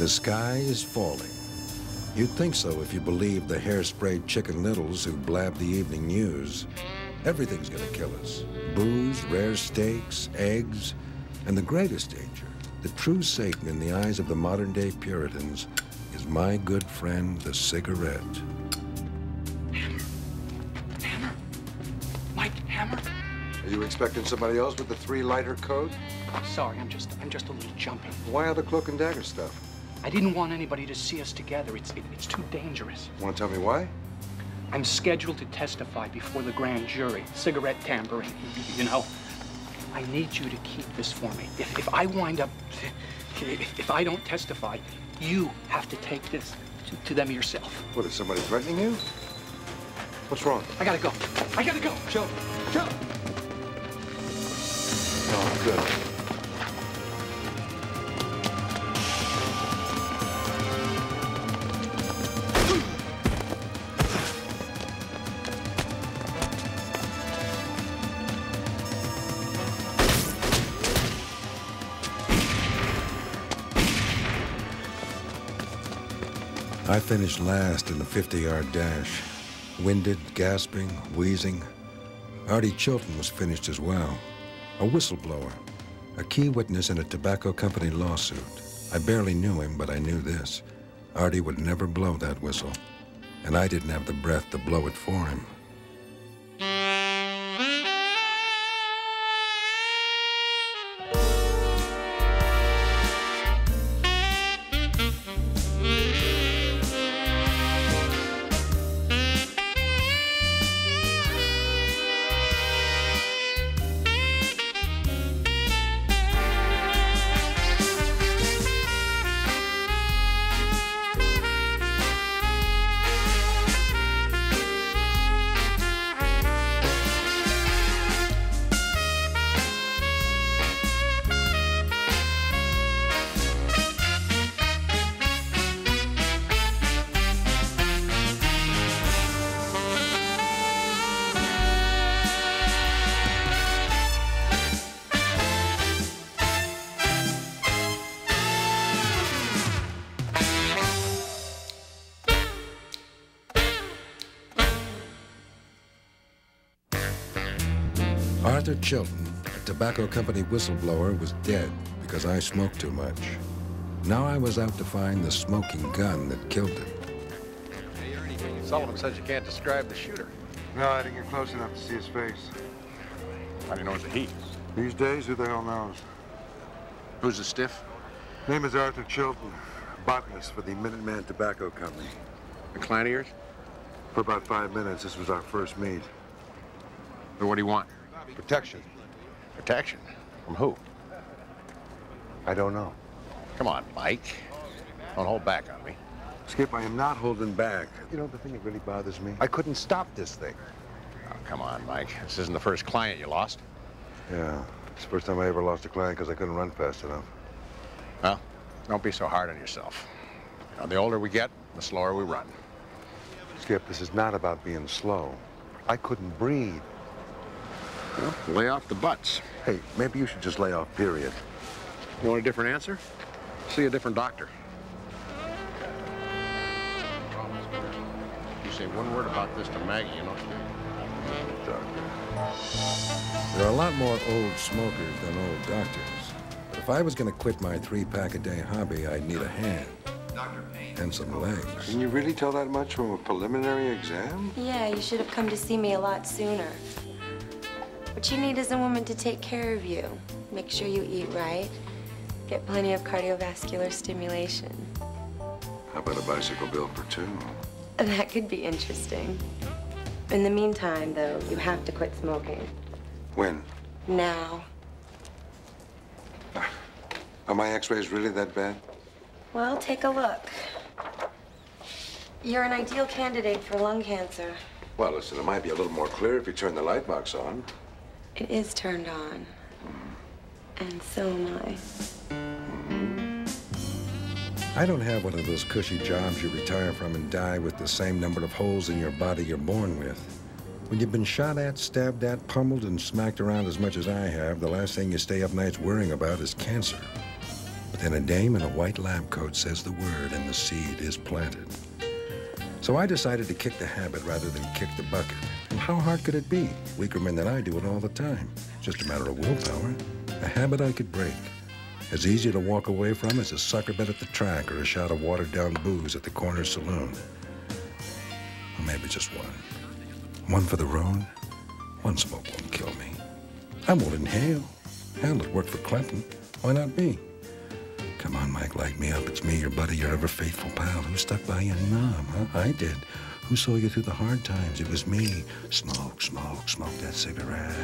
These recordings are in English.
The sky is falling. You'd think so if you believed the hair-sprayed chicken littles who blab the evening news. Everything's gonna kill us. Booze, rare steaks, eggs, and the greatest danger, the true Satan in the eyes of the modern-day Puritans, is my good friend, the cigarette. Hammer. Hammer. Mike Hammer. Are you expecting somebody else with the three-lighter code? Sorry, I'm just I'm just a little jumpy. Why all the cloak and dagger stuff? I didn't want anybody to see us together. It's it, it's too dangerous. Want to tell me why? I'm scheduled to testify before the grand jury. Cigarette tampering, you know. I need you to keep this for me. If, if I wind up, if, if I don't testify, you have to take this to, to them yourself. What, is somebody threatening you? What's wrong? I gotta go. I gotta go. Joe. Joe. Oh, good. I finished last in the 50-yard dash. Winded, gasping, wheezing. Artie Chilton was finished as well. A whistleblower. A key witness in a tobacco company lawsuit. I barely knew him, but I knew this. Artie would never blow that whistle. And I didn't have the breath to blow it for him. Arthur Chilton, a tobacco company whistleblower, was dead because I smoked too much. Now I was out to find the smoking gun that killed him. Sullivan says you can't describe the shooter. No, I didn't get close enough to see his face. How do you know it's a he? These days, who the hell knows? Who's the stiff? Name is Arthur Chilton, botanist for the Minuteman Tobacco Company. A client of yours? For about five minutes, this was our first meet. So what do you want? Protection. Protection? From who? I don't know. Come on, Mike. Don't hold back on me. Skip, I am not holding back. You know the thing that really bothers me? I couldn't stop this thing. Oh, come on, Mike. This isn't the first client you lost. Yeah, it's the first time I ever lost a client because I couldn't run fast enough. Well, don't be so hard on yourself. You know, the older we get, the slower we run. Skip, this is not about being slow. I couldn't breathe. Well, lay off the butts. Hey, maybe you should just lay off, period. You want a different answer? See a different doctor. You say one word about this to Maggie, you know? Doctor. There are a lot more old smokers than old doctors. But if I was going to quit my three-pack-a-day hobby, I'd need a hand. And some legs. Can you really tell that much from a preliminary exam? Yeah, you should have come to see me a lot sooner. What you need is a woman to take care of you. Make sure you eat right. Get plenty of cardiovascular stimulation. How about a bicycle built for two? That could be interesting. In the meantime, though, you have to quit smoking. When? Now. Ah, are my x-rays really that bad? Well, take a look. You're an ideal candidate for lung cancer. Well, listen, it might be a little more clear if you turn the light box on. It is turned on. And so am I. I don't have one of those cushy jobs you retire from and die with the same number of holes in your body you're born with. When you've been shot at, stabbed at, pummeled, and smacked around as much as I have, the last thing you stay up nights worrying about is cancer. But Then a dame in a white lab coat says the word and the seed is planted. So I decided to kick the habit rather than kick the bucket. How hard could it be? Weaker men than I do it all the time. Just a matter of willpower. A habit I could break. As easy to walk away from as a sucker bet at the track or a shot of watered down booze at the corner saloon. Or maybe just one. One for the road. One smoke won't kill me. I won't inhale. Hell, it worked for Clinton. Why not me? Come on, Mike, light me up. It's me, your buddy, your ever faithful pal. Who stuck by you numb, huh? I did. Who saw you through the hard times? It was me. Smoke, smoke, smoke that cigarette.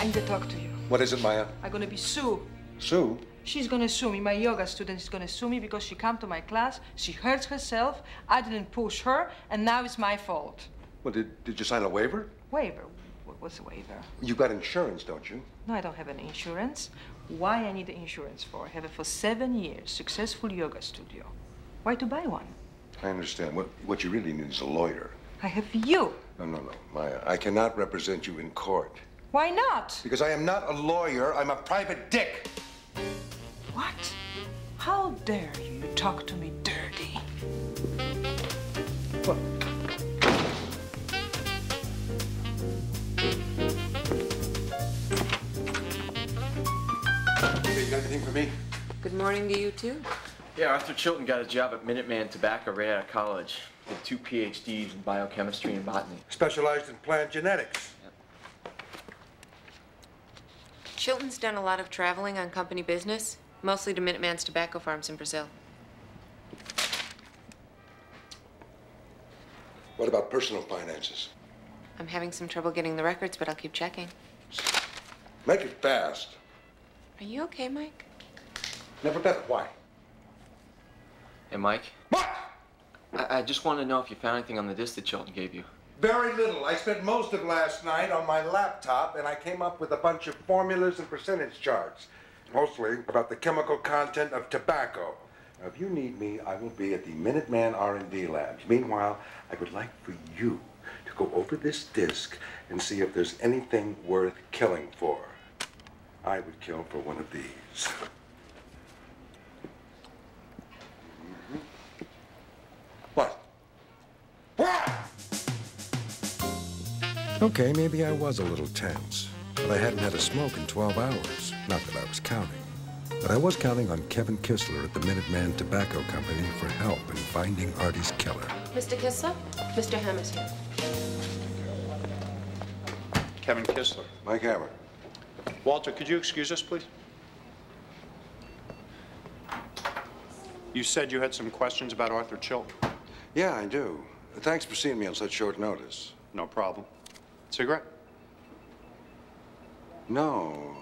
I need to talk to you. What is it, Maya? I'm gonna be Sue. Sue? She's gonna sue me. My yoga student is gonna sue me because she come to my class, she hurts herself, I didn't push her, and now it's my fault. Well, did, did you sign a waiver? Waiver? Was a waiver? You got insurance, don't you? No, I don't have any insurance. Why I need the insurance for? I have it for seven years. Successful yoga studio. Why to buy one? I understand. What, what you really need is a lawyer. I have you. No, no, no, Maya. I cannot represent you in court. Why not? Because I am not a lawyer. I'm a private dick. What? How dare you talk to me dirty? What? Hey, you got anything for me? Good morning to you, too. Yeah, Arthur Chilton got a job at Minuteman Tobacco right out of college. Did two PhDs in biochemistry and botany. Specialized in plant genetics. Chilton's done a lot of traveling on company business, mostly to Minuteman's tobacco farms in Brazil. What about personal finances? I'm having some trouble getting the records, but I'll keep checking. Make it fast. Are you okay, Mike? Never better. Why? Hey, Mike, What? I, I just want to know if you found anything on the disc that Chilton gave you. Very little. I spent most of last night on my laptop, and I came up with a bunch of formulas and percentage charts, mostly about the chemical content of tobacco. Now, if you need me, I will be at the Minuteman R&D labs. Meanwhile, I would like for you to go over this disc and see if there's anything worth killing for. I would kill for one of these. Mhm. What? What? Okay, maybe I was a little tense, but I hadn't had a smoke in 12 hours. Not that I was counting. But I was counting on Kevin Kistler at the Minuteman Tobacco Company for help in finding Artie's killer. Mr. Kistler? Mr. Hammer's here. Kevin Kistler. Mike Hammer. Walter, could you excuse us, please? You said you had some questions about Arthur Chilton. Yeah, I do. Thanks for seeing me on such short notice. No problem. Cigarette? No.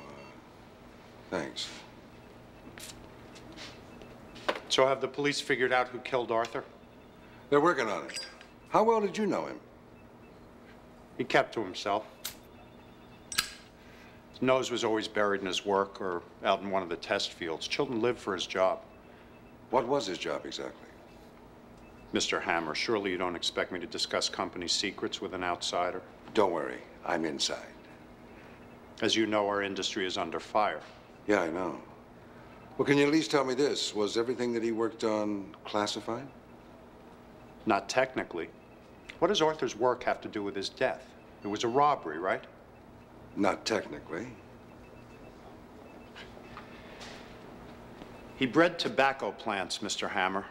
Thanks. So have the police figured out who killed Arthur? They're working on it. How well did you know him? He kept to himself. Nose was always buried in his work or out in one of the test fields. Chilton lived for his job. What was his job exactly? Mr. Hammer, surely you don't expect me to discuss company secrets with an outsider? Don't worry, I'm inside. As you know, our industry is under fire. Yeah, I know. Well, can you at least tell me this? Was everything that he worked on classified? Not technically. What does Arthur's work have to do with his death? It was a robbery, right? Not technically. He bred tobacco plants, Mr. Hammer.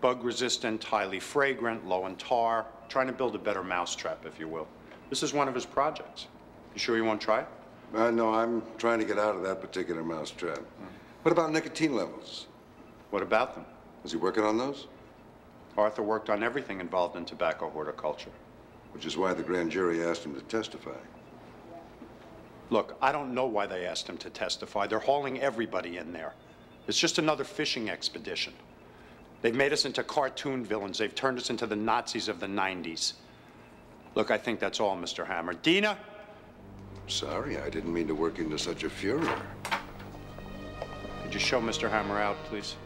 Bug resistant, highly fragrant, low in tar, trying to build a better mousetrap, if you will. This is one of his projects. You sure you won't try it? Uh, no, I'm trying to get out of that particular mousetrap. What about nicotine levels? What about them? Was he working on those? Arthur worked on everything involved in tobacco horticulture. Which is why the grand jury asked him to testify. Look, I don't know why they asked him to testify. They're hauling everybody in there. It's just another fishing expedition. They've made us into cartoon villains. They've turned us into the Nazis of the 90s. Look, I think that's all, Mr. Hammer. Dina? Sorry, I didn't mean to work into such a furor. Could you show Mr. Hammer out, please?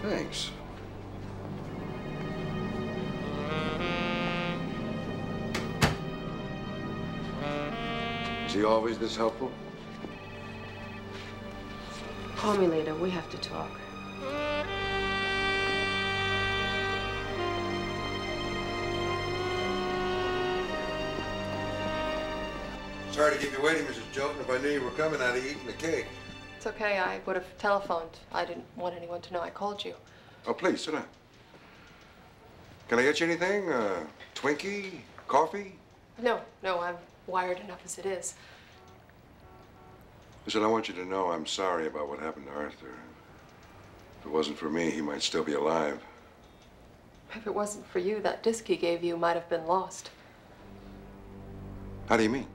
Thanks. Is he always this helpful? Call me later. We have to talk. Sorry to keep you waiting, Mrs. Chilton. If I knew you were coming, I'd have eaten the cake. It's okay. I would have telephoned. I didn't want anyone to know I called you. Oh, please, sit down. Can I get you anything? Uh, Twinkie? Coffee? No, no, I'm wired enough as it is. Listen, I want you to know I'm sorry about what happened to Arthur. If it wasn't for me, he might still be alive. If it wasn't for you, that disc he gave you might have been lost. How do you mean?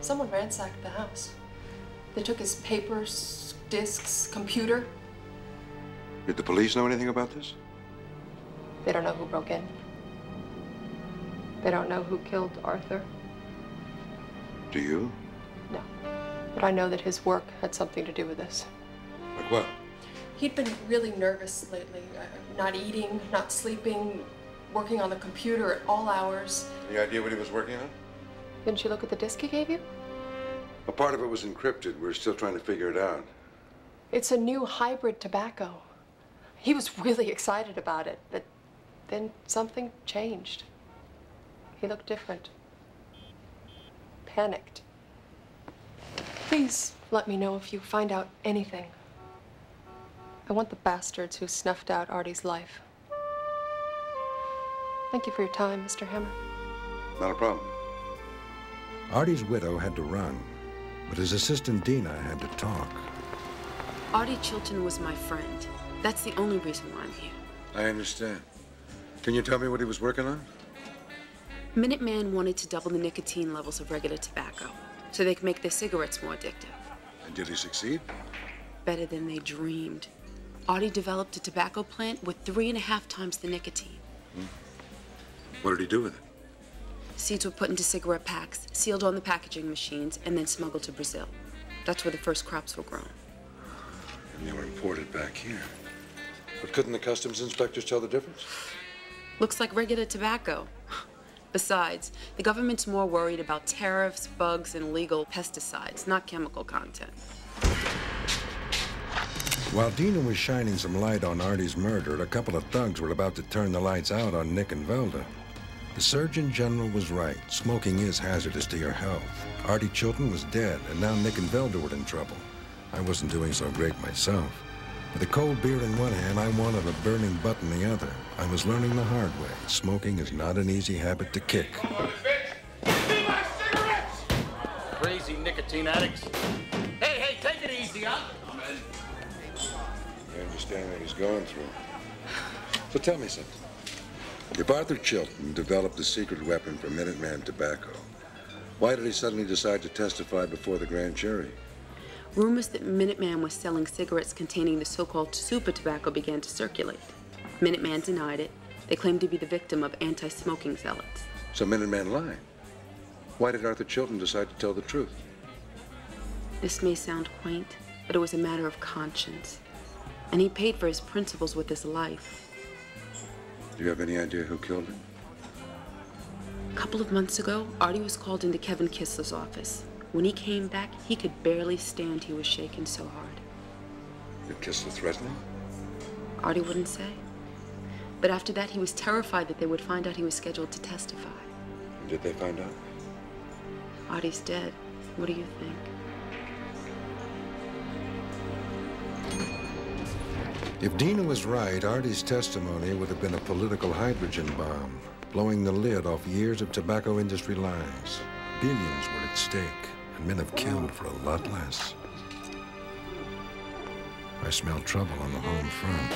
Someone ransacked the house. They took his papers, discs, computer. Did the police know anything about this? They don't know who broke in. They don't know who killed Arthur. Do you? No. But I know that his work had something to do with this. Like what? He'd been really nervous lately. Uh, not eating, not sleeping, working on the computer at all hours. Any idea what he was working on? Didn't you look at the disc he gave you? A part of it was encrypted. We're still trying to figure it out. It's a new hybrid tobacco. He was really excited about it, but then something changed. He looked different. Panicked. Please let me know if you find out anything. I want the bastards who snuffed out Artie's life. Thank you for your time, Mr. Hammer. Not a problem. Artie's widow had to run, but his assistant Dina had to talk. Artie Chilton was my friend. That's the only reason why I'm here. I understand. Can you tell me what he was working on? Minuteman wanted to double the nicotine levels of regular tobacco so they could make their cigarettes more addictive. And did he succeed? Better than they dreamed. Artie developed a tobacco plant with three and a half times the nicotine. Hmm. What did he do with it? Seeds were put into cigarette packs, sealed on the packaging machines, and then smuggled to Brazil. That's where the first crops were grown. And they were imported back here. But couldn't the customs inspectors tell the difference? Looks like regular tobacco. Besides, the government's more worried about tariffs, bugs, and illegal pesticides, not chemical content. While Dina was shining some light on Artie's murder, a couple of thugs were about to turn the lights out on Nick and Velda. The Surgeon General was right. Smoking is hazardous to your health. Artie Chilton was dead, and now Nick and Velda were in trouble. I wasn't doing so great myself. With a cold beer in one hand, I wanted a burning butt in the other. I was learning the hard way. Smoking is not an easy habit to kick. Crazy nicotine addicts. Hey, hey, take it easy, huh? I understand what he's going through. So tell me something. If Arthur Chilton developed the secret weapon for Minuteman tobacco, why did he suddenly decide to testify before the grand jury? Rumors that Minuteman was selling cigarettes containing the so-called super tobacco began to circulate. Minuteman denied it. They claimed to be the victim of anti-smoking zealots. So Minuteman lied. Why did Arthur Chilton decide to tell the truth? This may sound quaint, but it was a matter of conscience. And he paid for his principles with his life. Do you have any idea who killed him? A couple of months ago, Artie was called into Kevin Kistler's office. When he came back, he could barely stand. He was shaking so hard. Did Kistler threaten him? Artie wouldn't say. But after that, he was terrified that they would find out he was scheduled to testify. And did they find out? Artie's dead. What do you think? If Dina was right, Artie's testimony would have been a political hydrogen bomb, blowing the lid off years of tobacco industry lies. Billions were at stake, and men have killed for a lot less. I smell trouble on the home front.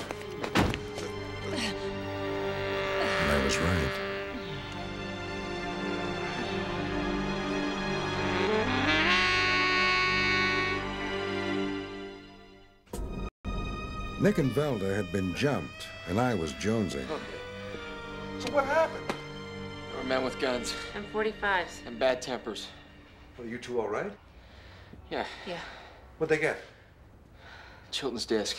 And I was right. Nick and Velda had been jumped, and I was jonesing. So what happened? There were men with guns And 45s. and bad tempers. Well, you two all right? Yeah, Yeah. What'd they get? Chilton's desk.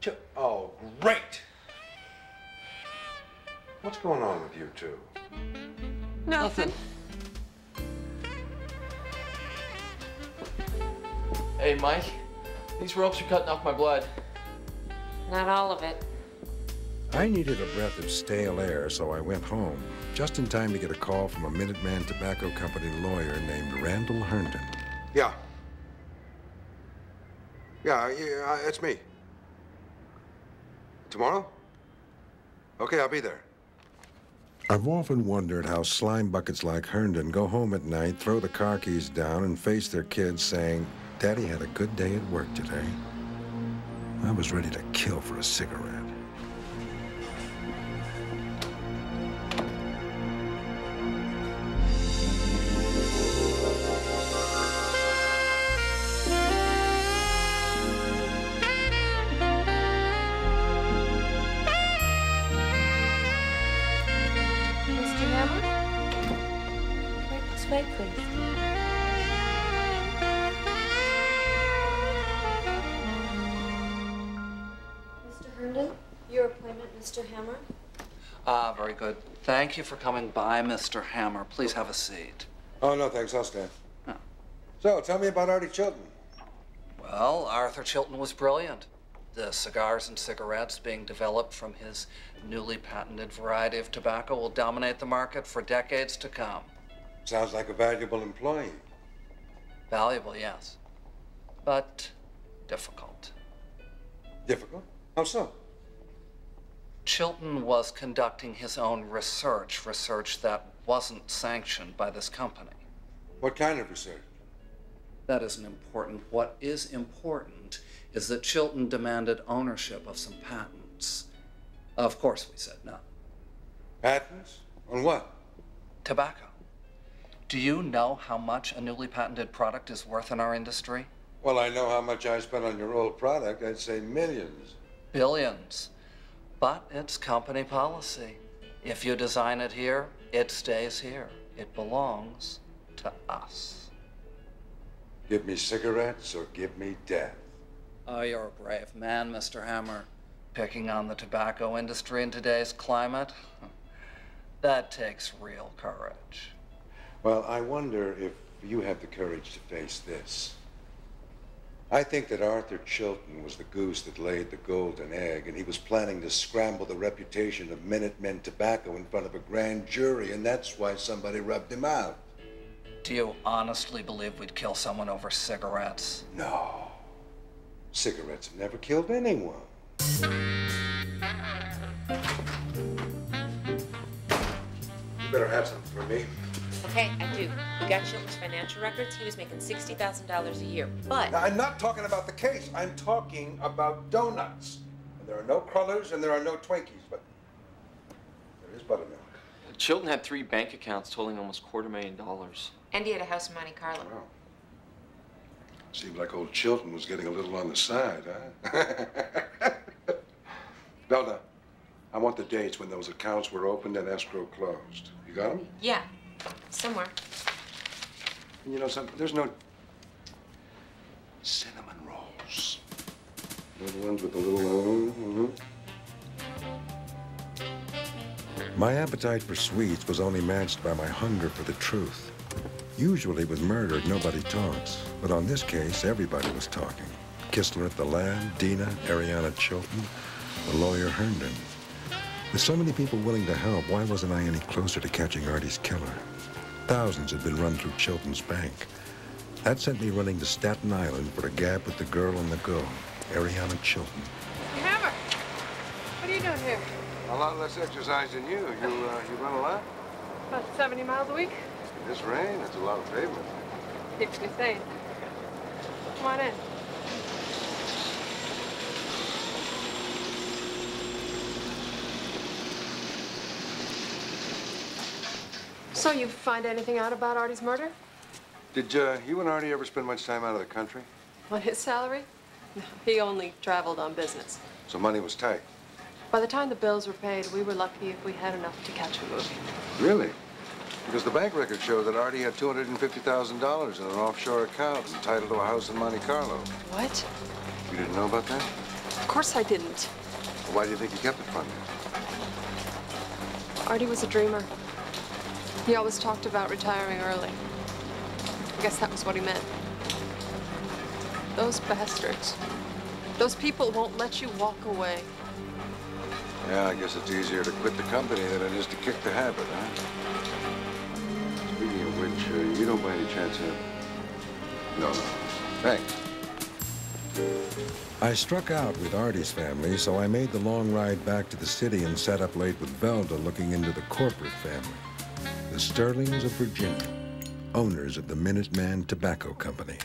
Ch- oh, great! What's going on with you two? Nothing. Hey, Mike, these ropes are cutting off my blood. Not all of it. I needed a breath of stale air, so I went home, just in time to get a call from a Minuteman Tobacco Company lawyer named Randall Herndon. Yeah. Yeah, yeah, uh, it's me. Tomorrow? Okay, I'll be there. I've often wondered how slime buckets like Herndon go home at night, throw the car keys down, and face their kids saying, Daddy had a good day at work today. I was ready to kill for a cigarette. Right please. Mr. Herndon, your appointment, Mr. Hammer. Ah, very good. Thank you for coming by, Mr. Hammer. Please have a seat. Oh, no, thanks. I'll stand. Oh. So, tell me about Artie Chilton. Well, Arthur Chilton was brilliant. The cigars and cigarettes being developed from his newly patented variety of tobacco will dominate the market for decades to come. Sounds like a valuable employee. Valuable, yes, but difficult. Difficult? How so? Chilton was conducting his own research, research that wasn't sanctioned by this company. What kind of research? That isn't important. What is important is that Chilton demanded ownership of some patents. Of course, we said no. Patents? On what? Tobacco. Do you know how much a newly patented product is worth in our industry? Well, I know how much I spent on your old product. I'd say millions. Billions. But it's company policy. If you design it here, it stays here. It belongs to us. Give me cigarettes or give me death. Oh, you're a brave man, Mr. Hammer. Picking on the tobacco industry in today's climate? That takes real courage. Well, I wonder if you have the courage to face this. I think that Arthur Chilton was the goose that laid the golden egg, and he was planning to scramble the reputation of Minuteman Tobacco in front of a grand jury, and that's why somebody rubbed him out. Do you honestly believe we'd kill someone over cigarettes? No. Cigarettes have never killed anyone. You better have something for me. Okay, I do. We got Chilton's financial records. He was making $60,000 a year. But Now, I'm not talking about the case. I'm talking about donuts. And there are no crullers and there are no Twinkies, but there is buttermilk. Chilton had three bank accounts totaling almost quarter million dollars. and he had a house in Monte Carlo. Seems like old Chilton was getting a little on the side, huh? Velda, I want the dates when those accounts were opened and escrow closed. You got them? Yeah, somewhere. And you know something? There's no cinnamon rolls. Those ones with the little. Mm-hmm. My appetite for sweets was only matched by my hunger for the truth. Usually with murder, nobody talks. But on this case, everybody was talking. Kistler at the lab, Dina, Ariana Chilton, the lawyer Herndon. With so many people willing to help, why wasn't I any closer to catching Artie's killer? Thousands had been run through Chilton's bank. That sent me running to Staten Island for a gab with the girl on the go, Ariana Chilton. Hammer, what are you doing here? A lot less exercise than you. You, uh, you run a lot? About 70 miles a week? In this rain, it's a lot of pavement. Keeps me sane. Come on in. So you find anything out about Artie's murder? Did uh, you and Artie ever spend much time out of the country? On his salary? No, he only traveled on business. So money was tight. By the time the bills were paid, we were lucky if we had enough to catch a movie. Really? Because the bank records show that Artie had $250,000 in an offshore account entitled to a house in Monte Carlo. What? You didn't know about that? Of course I didn't. Well, why do you think he kept it from you? Artie was a dreamer. He always talked about retiring early. I guess that was what he meant. Those bastards. Those people won't let you walk away. Yeah, I guess it's easier to quit the company than it is to kick the habit, huh? Speaking of which, uh, you don't by any chance have... No, no. Thanks. I struck out with Artie's family, so I made the long ride back to the city and sat up late with Velda looking into the corporate family. The Sterlings of Virginia, owners of the Minuteman Tobacco Company.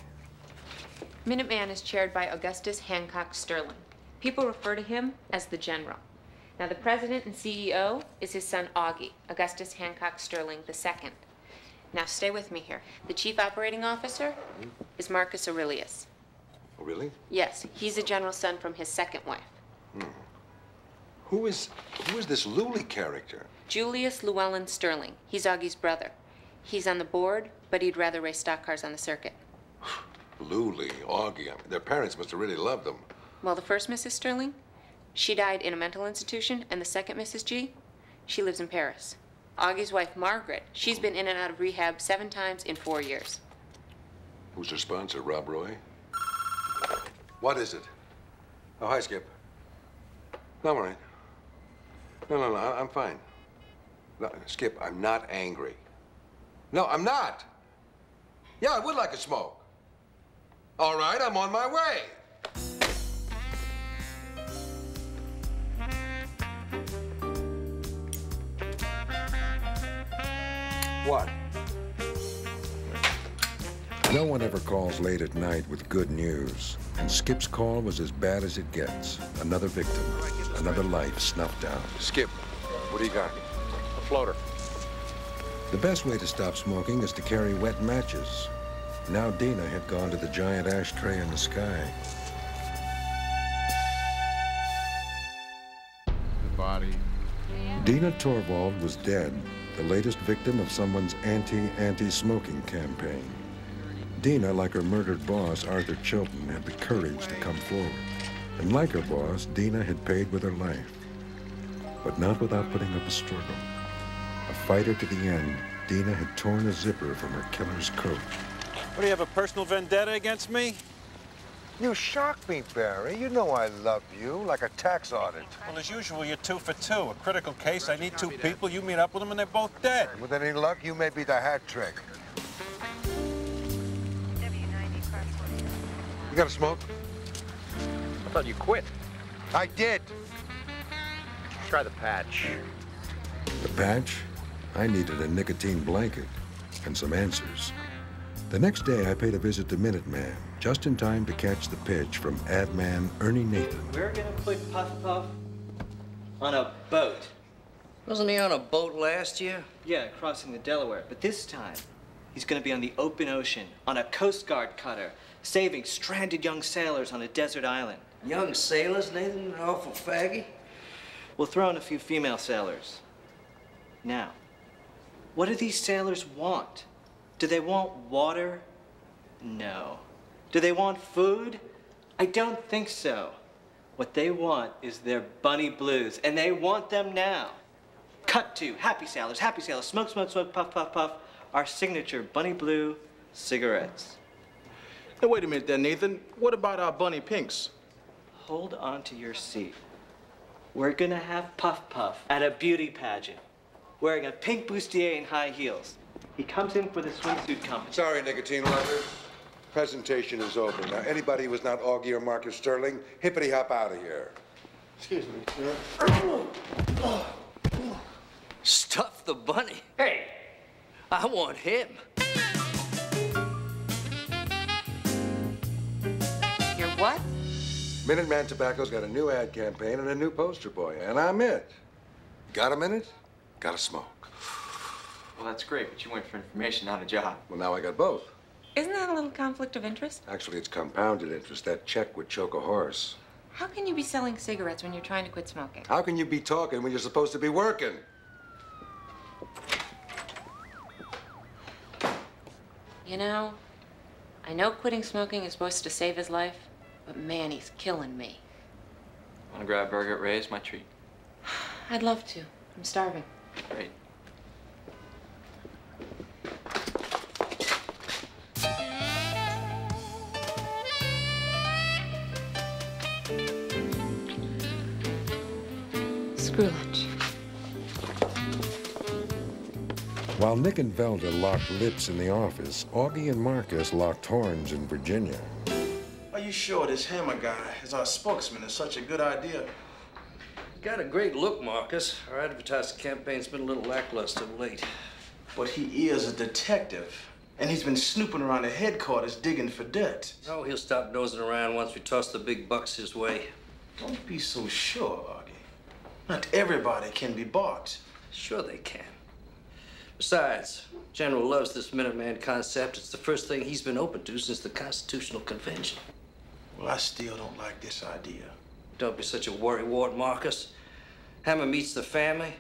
Minuteman is chaired by Augustus Hancock Sterling. People refer to him as the General. Now, the president and CEO is his son Augie, Augustus Hancock Sterling II. Now, stay with me here. The chief operating officer is Marcus Aurelius. Oh, really? Yes, he's a general's son from his second wife. Hmm. Who is who is this Lully character? Julius Llewellyn Sterling. He's Augie's brother. He's on the board, but he'd rather race stock cars on the circuit. Lully, Augie. I mean, their parents must have really loved them. Well, the first Mrs. Sterling, she died in a mental institution, and the second Mrs. G, she lives in Paris. Augie's wife, Margaret, she's been in and out of rehab seven times in four years. Who's their sponsor, Rob Roy? What is it? Oh, hi, Skip. No, I'm all right. No, no, no, I'm fine. No, Skip, I'm not angry. No, I'm not. Yeah, I would like a smoke. All right, I'm on my way. What? No one ever calls late at night with good news. And Skip's call was as bad as it gets. Another victim, another life snuffed out. Skip, what do you got? A floater. The best way to stop smoking is to carry wet matches. Now Dina had gone to the giant ashtray in the sky. The body. Dina Torvald was dead, the latest victim of someone's anti-anti-smoking campaign. Dina, like her murdered boss, Arthur Chilton, had the courage to come forward. And like her boss, Dina had paid with her life. But not without putting up a struggle. A fighter to the end, Dina had torn a zipper from her killer's coat. What, do you have a personal vendetta against me? You shock me, Barry. You know I love you, like a tax audit. Well, as usual, you're two for two. A critical case, I need two people. You meet up with them, and they're both dead. With any luck, you may be the hat trick. You got a smoke? I thought you quit. I did. Try the patch. The patch? I needed a nicotine blanket and some answers. The next day, I paid a visit to Minuteman, just in time to catch the pitch from ad man Ernie Nathan. We're gonna put Puff Puff on a boat. Wasn't he on a boat last year? Yeah, crossing the Delaware. But this time, he's gonna be on the open ocean, on a Coast Guard cutter, saving stranded young sailors on a desert island. Young sailors, Nathan? An awful faggy. We'll throw in a few female sailors. Now, what do these sailors want? Do they want water? No. Do they want food? I don't think so. What they want is their bunny blues, and they want them now. Cut to happy sailors, happy sailors, smoke, smoke, smoke, puff, puff, puff. Our signature bunny blue cigarettes. Now, wait a minute there, Nathan. What about our bunny pinks? Hold on to your seat. We're gonna have Puff Puff at a beauty pageant, wearing a pink bustier and high heels. He comes in for the swimsuit competition. Sorry, nicotine lovers. Presentation is over. Now, anybody who was not Augie or Marcus Sterling, hippity hop out of here. Excuse me, sir. Stuff the bunny. Hey! I want him. You're what? Minuteman Tobacco's got a new ad campaign and a new poster boy, and I'm it. Got a minute? Got a smoke. Well, that's great, but you went for information, not a job. Well, now I got both. Isn't that a little conflict of interest? Actually, it's compounded interest. That check would choke a horse. How can you be selling cigarettes when you're trying to quit smoking? How can you be talking when you're supposed to be working? You know, I know quitting smoking is supposed to save his life, but man, he's killing me. Want to grab a burger at Ray's? My treat. I'd love to. I'm starving. Great. Screw lunch. While Nick and Velda locked lips in the office, Augie and Marcus locked horns in Virginia. Are you sure this hammer guy is our spokesman is such a good idea? Got a great look, Marcus. Our advertising campaign's been a little lackluster of late. But he is a detective, and he's been snooping around the headquarters digging for dirt. Oh, he'll stop nosing around once we toss the big bucks his way. Don't be so sure, Augie. Not everybody can be bought. Sure they can. Besides, General loves this Minuteman concept. It's the first thing he's been open to since the Constitutional Convention. Well, I still don't like this idea. Don't be such a worrywart, Marcus. Hammer meets the family,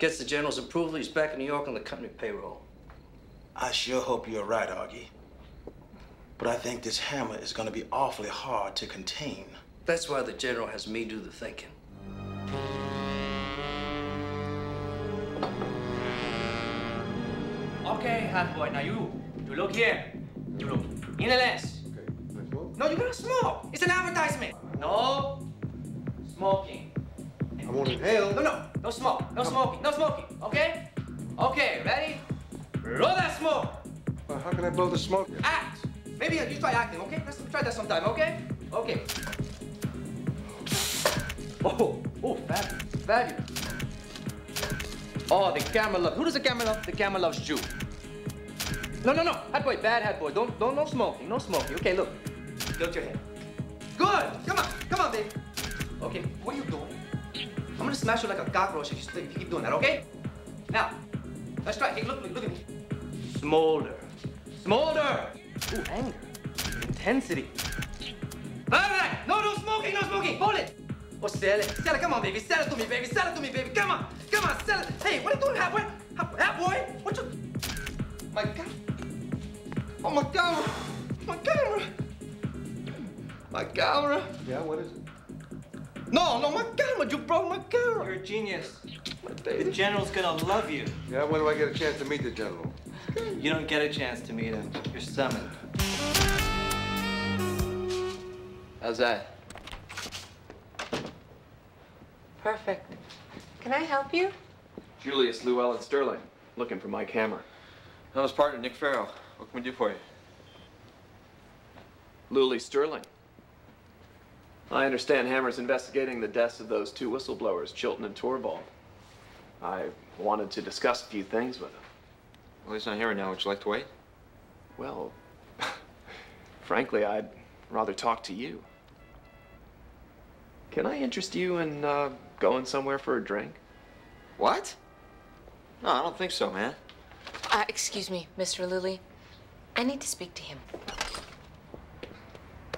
gets the General's approval, he's back in New York on the company payroll. I sure hope you're right, Augie. But I think this Hammer is gonna be awfully hard to contain. That's why the General has me do the thinking. Okay, hot boy, now you, you look here. You look in the lens. Okay, No, you gotta smoke. It's an advertisement. No smoking. Won't inhale. Oh, no, no, no smoke. No smoking. No smoking. Okay? Okay, ready? Blow that smoke. Well, how can I blow the smoke? Act. Maybe you try acting, okay? Let's try that sometime, okay? Okay. Oh, oh, fabulous, fabulous. Oh, the camera loves. Who does the camera love? The camera loves you. No, no, no. Hot boy, bad hot boy. Don't, don't, no smoking, no smoking. Okay, look. Tilt your head. Good. Come on, come on, baby. Okay, what are you doing? I'm gonna smash you like a cockroach if you, if you keep doing that, okay? Now, let's try. Hey, look, look, look at me. Smolder. Smolder. Ooh, anger. Intensity. All right. No, no smoking, no smoking. Hold it. Oh, sell it. Sell it. Come on, baby. Sell it to me, baby. Sell it to me, baby. Come on. Come on, sell it. Hey, what are you doing, hat boy? What you... My God. Oh, my camera. My camera. My camera. Yeah, what is it? No, no, my camera. You broke my camera. You're a genius. The general's gonna love you. Yeah, when do I get a chance to meet the general? You don't get a chance to meet him. You're summoned. How's that? Perfect. Can I help you? Julius Llewellyn Sterling, looking for Mike Hammer. I'm his partner, Nick Farrell. What can we do for you? Lully Sterling. I understand Hammer's investigating the deaths of those two whistleblowers, Chilton and Torvald. I wanted to discuss a few things with him. Well, he's not here right now. Would you like to wait? Well, frankly, I'd rather talk to you. Can I interest you in uh, going somewhere for a drink? What? No, I don't think so, man. Uh, excuse me, Mr. Lilly. I need to speak to him.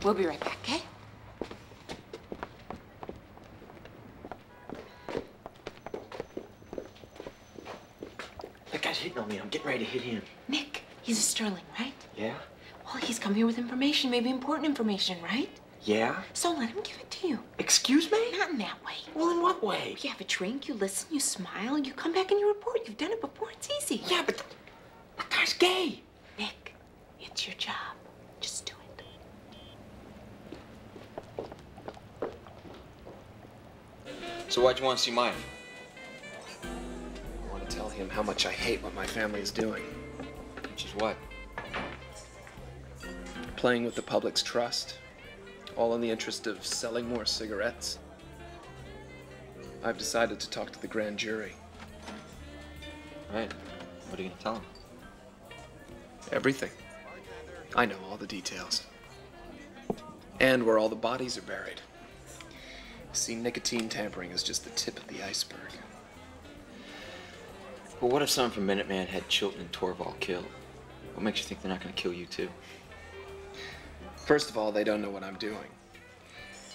We'll be right back, okay? That guy's hitting on me. I'm getting ready to hit him. Nick, he's a Sterling, right? Yeah? Well, he's come here with information, maybe important information, right? Yeah? So let him give it to you. Excuse me? Not in that way. Well, in what way? You have a drink, you listen, you smile, you come back and you report. You've done it before. It's easy. Yeah, but that guy's gay. Nick, it's your job. Just do it. So why'd you want to see Mike? Him how much I hate what my family is doing. Which is what? Playing with the public's trust. All in the interest of selling more cigarettes. I've decided to talk to the grand jury. Right. What are you going to tell them? Everything. I know all the details. And where all the bodies are buried. See, nicotine tampering is just the tip of the iceberg. But what if someone from Minuteman had Chilton and Torvald killed? What makes you think they're not going to kill you too? First of all, they don't know what I'm doing.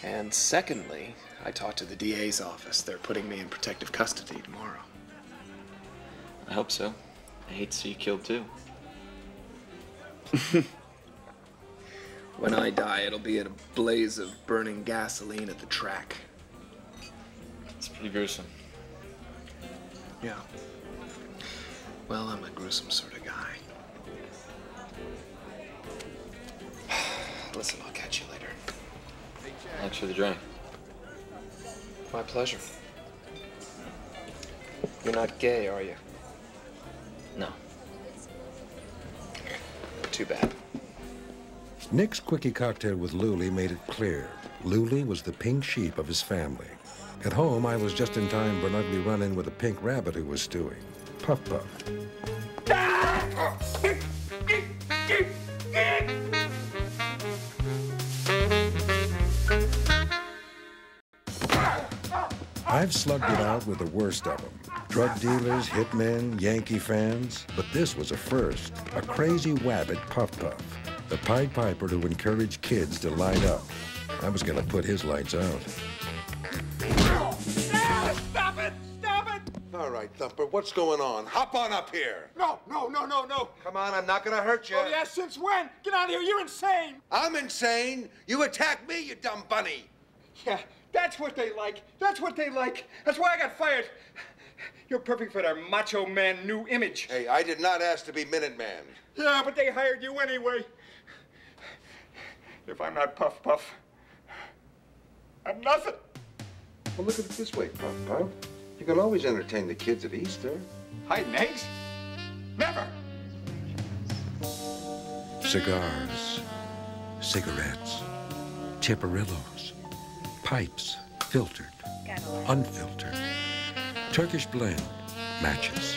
And secondly, I talked to the DA's office. They're putting me in protective custody tomorrow. I hope so. I hate to see you killed too. When I die, it'll be in a blaze of burning gasoline at the track. It's pretty gruesome. Yeah. Well, I'm a gruesome sort of guy. Listen, I'll catch you later. Thanks for the drink. My pleasure. You're not gay, are you? No. Too bad. Nick's quickie cocktail with Lully made it clear. Lully was the pink sheep of his family. At home, I was just in time for an ugly run-in with a pink rabbit who was stewing. Puff Puff. I've slugged it out with the worst of them. Drug dealers, hitmen, Yankee fans. But this was a first. A crazy wabbit Puff Puff. The Pied Piper who encouraged kids to light up. I was gonna put his lights out. What's going on? Hop on up here. No, no, no, no, no. Come on, I'm not gonna hurt you. Oh, yeah, since when? Get out of here, you're insane. I'm insane. You attack me, you dumb bunny. Yeah, that's what they like. That's what they like. That's why I got fired. You're perfect for their macho man new image. Hey, I did not ask to be Minuteman. Yeah, but they hired you anyway. If I'm not Puff Puff, I'm nothing. Well, look at it this way, Puff Puff. You can always entertain the kids at Easter. Hiding eggs? Never. Cigars, cigarettes, Tiparillos, pipes, filtered, unfiltered, Turkish blend, matches,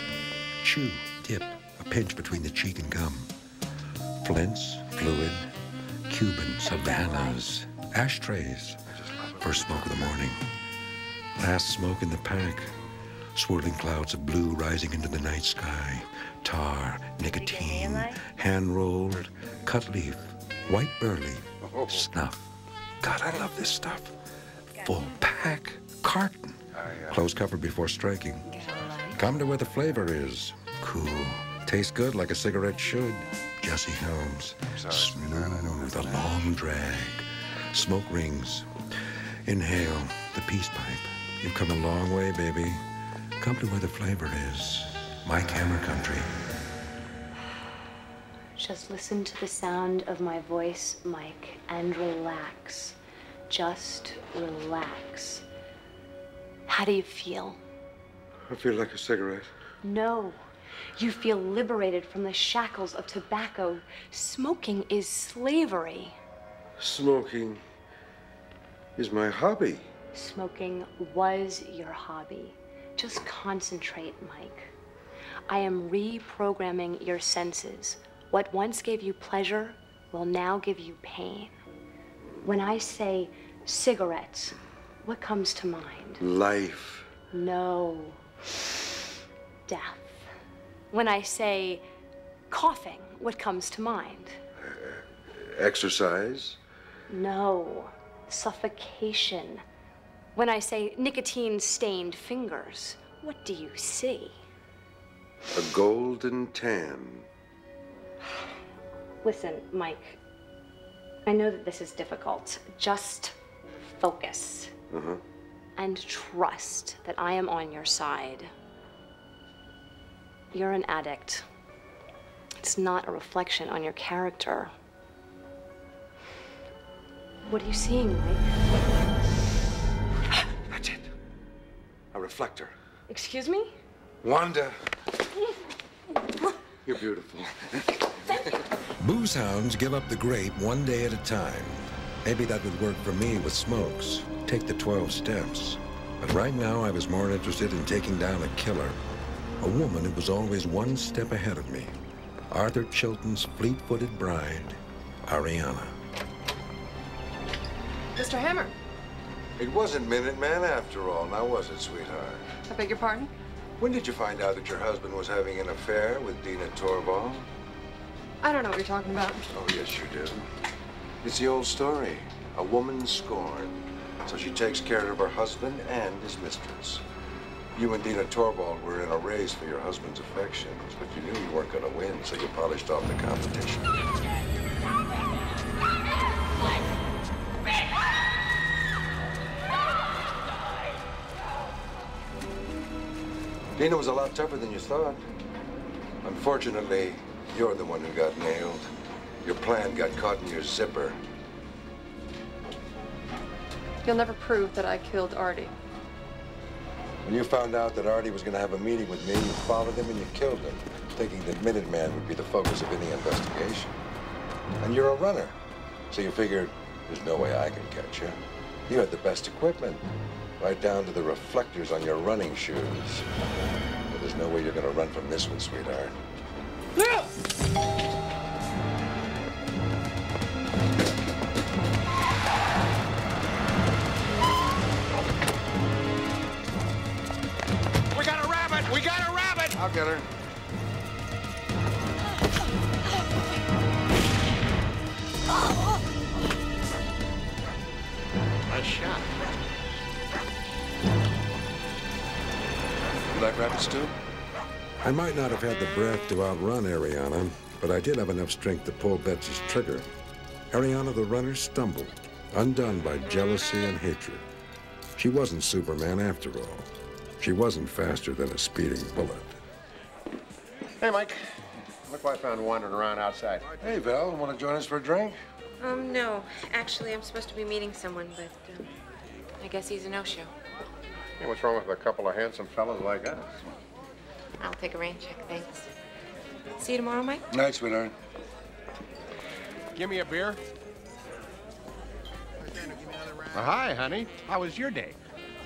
chew, dip, a pinch between the cheek and gum, flints, fluid, Cuban savannas, ashtrays, first smoke of the morning, last smoke in the pack, swirling clouds of blue rising into the night sky, tar, nicotine, hand-rolled, cut leaf, white burley, snuff. God, I love this stuff. Full pack, carton, close cover before striking. Come to where the flavor is. Cool. Tastes good like a cigarette should. Jesse Helms. Smooth, a long drag. Smoke rings. Inhale the peace pipe. You've come a long way, baby. Come to where the flavor is. My camera country. Just listen to the sound of my voice, Mike, and relax. Just relax. How do you feel? I feel like a cigarette. No. You feel liberated from the shackles of tobacco. Smoking is slavery. Smoking is my hobby. Smoking was your hobby. Just concentrate, Mike. I am reprogramming your senses. What once gave you pleasure will now give you pain. When I say cigarettes, what comes to mind? Life. No. Death. When I say coughing, what comes to mind? Exercise. No. Suffocation. When I say nicotine stained fingers, what do you see? A golden tan. Listen, Mike, I know that this is difficult. Just focus Uh-huh. and trust that I am on your side. You're an addict. It's not a reflection on your character. What are you seeing, Mike? Reflector. Excuse me? Wanda. You're beautiful. Booze hounds give up the grape one day at a time. Maybe that would work for me with smokes. Take the 12 steps. But right now, I was more interested in taking down a killer. A woman who was always one step ahead of me. Arthur Chilton's fleet-footed bride, Ariana. Mr. Hammer, It wasn't Minuteman after all, now was it, sweetheart? I beg your pardon? When did you find out that your husband was having an affair with Dina Torval? I don't know what you're talking about. Oh, yes, you do. It's the old story. A woman scorned. So she takes care of her husband and his mistress. You and Dina Torvald were in a race for your husband's affections, but you knew you weren't going to win, so you polished off the competition. Dina was a lot tougher than you thought. Unfortunately, you're the one who got nailed. Your plan got caught in your zipper. You'll never prove that I killed Artie. When you found out that Artie was going to have a meeting with me, you followed him and you killed him, thinking that Minuteman would be the focus of any investigation. And you're a runner, so you figured there's no way I can catch you. You had the best equipment, right down to the reflectors on your running shoes. But there's no way you're going to run from this one, sweetheart. We got a rabbit! We got a rabbit! I'll get her. Might not have had the breath to outrun Ariana, but I did have enough strength to pull Betsy's trigger. Ariana the runner stumbled, undone by jealousy and hatred. She wasn't Superman after all. She wasn't faster than a speeding bullet. Hey, Mike. Look what I found wandering around outside. Hey, Val, want to join us for a drink? Um, no. Actually, I'm supposed to be meeting someone, but um, I guess he's a no-show. Hey, what's wrong with a couple of handsome fellows like us? I'll take a rain check, thanks. See you tomorrow, Mike? Night, sweetheart. Give me a beer. Well, hi, honey. How was your day?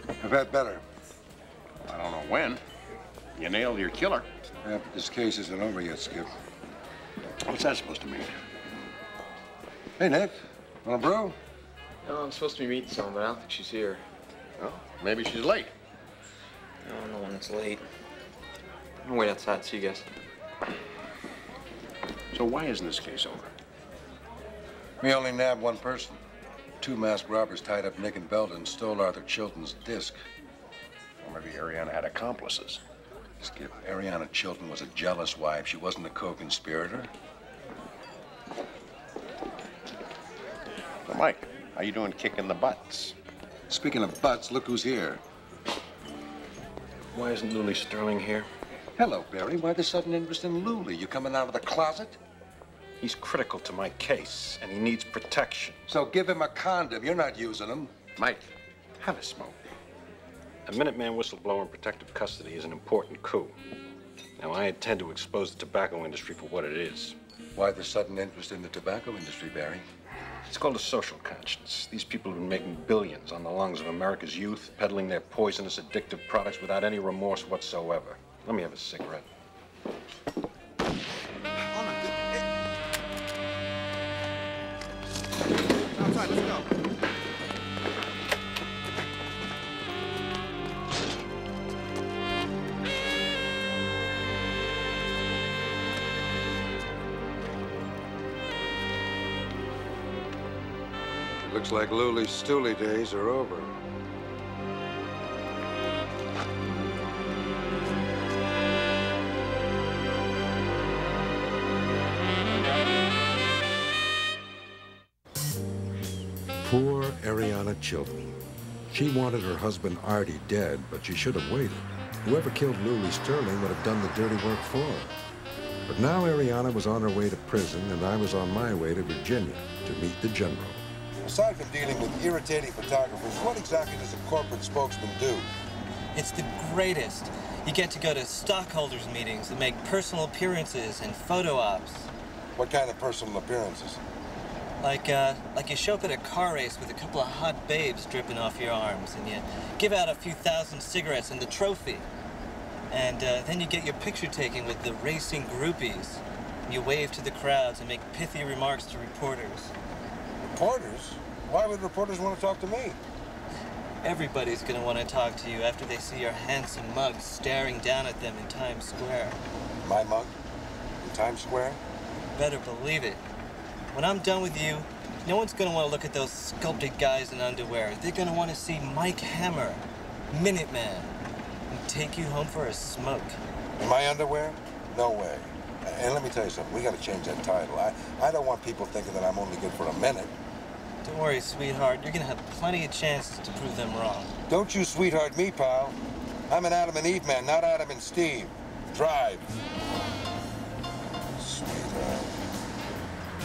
I've had better. I don't know when. You nailed your killer. Yeah, but this case isn't over yet, Skip. What's that supposed to mean? Hey, Nick. Want a brew? No, I'm supposed to be meeting someone, but I don't think she's here. Oh, maybe she's late. I don't know when it's late. I'm gonna wait outside. See you guys. So why isn't this case over? We only nabbed one person. Two masked robbers tied up Nick and Belden stole Arthur Chilton's disc. Or maybe Ariana had accomplices. Skip, Ariana Chilton was a jealous wife. She wasn't a co-conspirator. So, Mike, how you doing kicking the butts? Speaking of butts, look who's here. Why isn't Lily Sterling here? Hello, Barry. Why the sudden interest in Lully? You coming out of the closet? He's critical to my case, and he needs protection. So give him a condom. You're not using them. Mike, have a smoke. A Minuteman whistleblower in protective custody is an important coup. Now, I intend to expose the tobacco industry for what it is. Why the sudden interest in the tobacco industry, Barry? It's called a social conscience. These people have been making billions on the lungs of America's youth, peddling their poisonous, addictive products without any remorse whatsoever. Let me have a cigarette. Looks like Lully's Stooley days are over. Ariana Chilton. She wanted her husband Artie dead, but she should have waited. Whoever killed Lully Sterling would have done the dirty work for her. But now Ariana was on her way to prison, and I was on my way to Virginia to meet the general. Aside from dealing with irritating photographers, what exactly does a corporate spokesman do? It's the greatest. You get to go to stockholders meetings and make personal appearances and photo ops. What kind of personal appearances? Like, uh, like you show up at a car race with a couple of hot babes dripping off your arms, and you give out a few thousand cigarettes and the trophy. And uh, then you get your picture taken with the racing groupies. You wave to the crowds and make pithy remarks to reporters. Reporters? Why would reporters want to talk to me? Everybody's gonna want to talk to you after they see your handsome mug staring down at them in Times Square. My mug? In Times Square? Better believe it. When I'm done with you, no one's gonna want to look at those sculpted guys in underwear. They're gonna want to see Mike Hammer, Minuteman, and take you home for a smoke. In my underwear? No way. And let me tell you something, we gotta change that title. I, I don't want people thinking that I'm only good for a minute. Don't worry, sweetheart. You're gonna have plenty of chances to prove them wrong. Don't you sweetheart me, pal. I'm an Adam and Eve man, not Adam and Steve. Drive.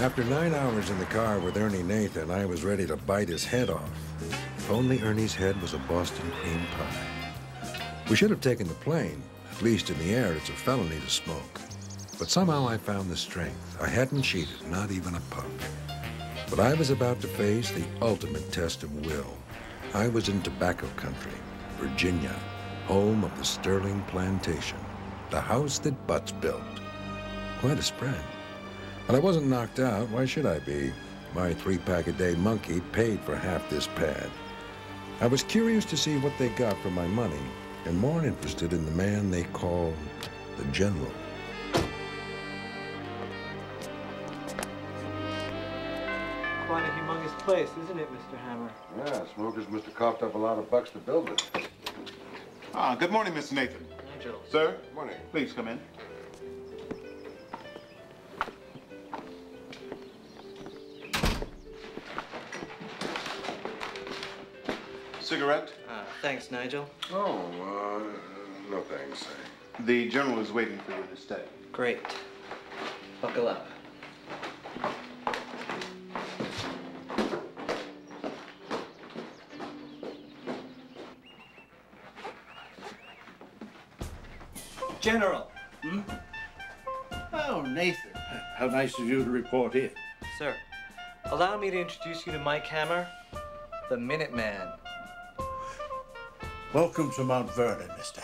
After nine hours in the car with Ernie Nathan, I was ready to bite his head off. If only Ernie's head was a Boston cream pie. We should have taken the plane. At least in the air, it's a felony to smoke. But somehow I found the strength. I hadn't cheated, not even a puff. But I was about to face the ultimate test of will. I was in tobacco country, Virginia, home of the Sterling Plantation, the house that Butts built. Quite a spread. But I wasn't knocked out. Why should I be? My three-pack-a-day monkey paid for half this pad. I was curious to see what they got for my money, and more interested in the man they called the General. Quite a humongous place, isn't it, Mr. Hammer? Yeah, smokers must have coughed up a lot of bucks to build it. Ah, good morning, Mr. Nathan. Nigel. Sir? Good morning. Please come in. Cigarette? Uh, thanks, Nigel. Oh, uh, no thanks. The general is waiting for you to stay. Great. Buckle up. General. Hmm? Oh, Nathan. How nice of you to report in. Sir, allow me to introduce you to Mike Hammer, the Minuteman. Welcome to Mount Vernon, Mr.